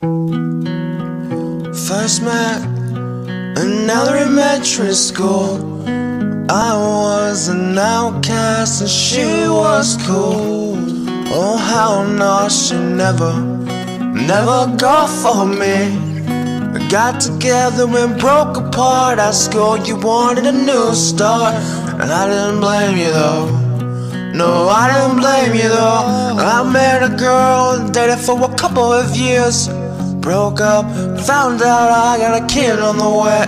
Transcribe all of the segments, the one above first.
First met in elementary school. I was an outcast and she was cool. Oh, how no, she never, never got for me. We got together and broke apart at school. You wanted a new start, and I didn't blame you though. No, I didn't blame you though. I met a girl and dated for a couple of years. Broke up, found out I got a kid on the way.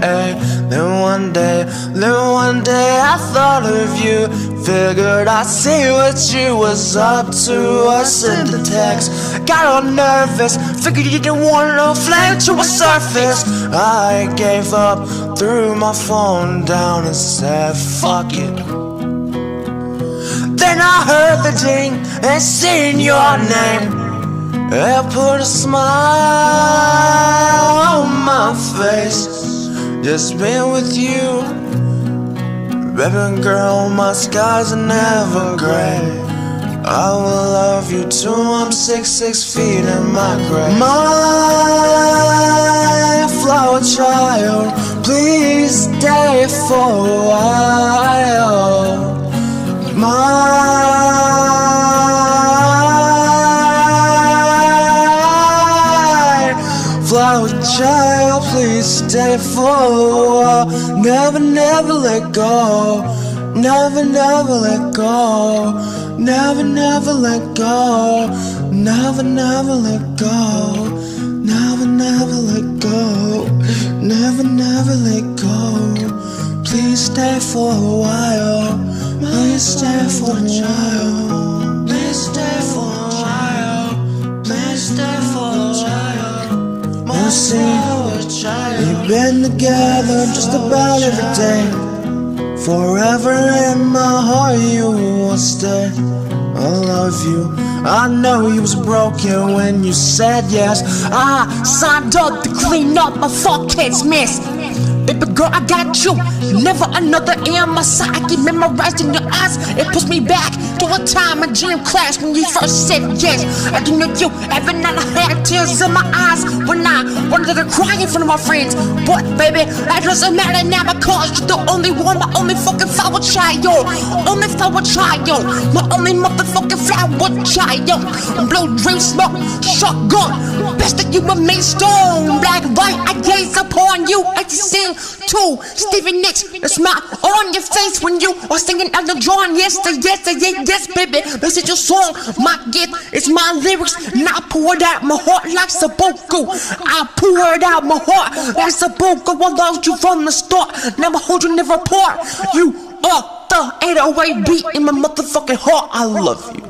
Then one day, then one day I thought of you. Figured I'd see what you was up to. I sent a text, got all nervous. Figured you didn't want no flame to a surface. I gave up, threw my phone down and said, fuck it. Then I heard the ding and seen your name. I put a smile on my face Just being with you. Baby girl, my skies are never gray. I will love you till I'm six, six feet in my grave. My flower child, please stay for a while. Never, never let go. Never, never let go. Never, never let go. Never, never let go. Never, never let go. Never, never let go. Please stay for a while. Please stay for a while. You see, we've been together just about every day. Forever in my heart, you will stay. I love you. I know you was broken when you said yes. I signed up to clean up my fuck kids mess. Baby girl, I got you. Never another in my side. I keep memorizing your eyes. It puts me back to a time in gym class when you first said yes. I do know you. Every night I had tears in my eyes when I wanted to cry in front of my friends. But baby, that doesn't matter now because you're the only one, my only fucking flower child. Only flower child. My only motherfucking flower child. Blue dream smoke, shotgun. Best that you were made stone. Sing to Stevie Nicks. The smile on your face when you are singing out the drawing. Yes, the yes, yes, yes, baby. This is your song. My gift It's my lyrics. And I pour it out my heart like Sabuku. I pour it out my heart like Sabuku. I loved you from the start. Never hold you, never part. You are the 808 beat in my motherfucking heart. I love you.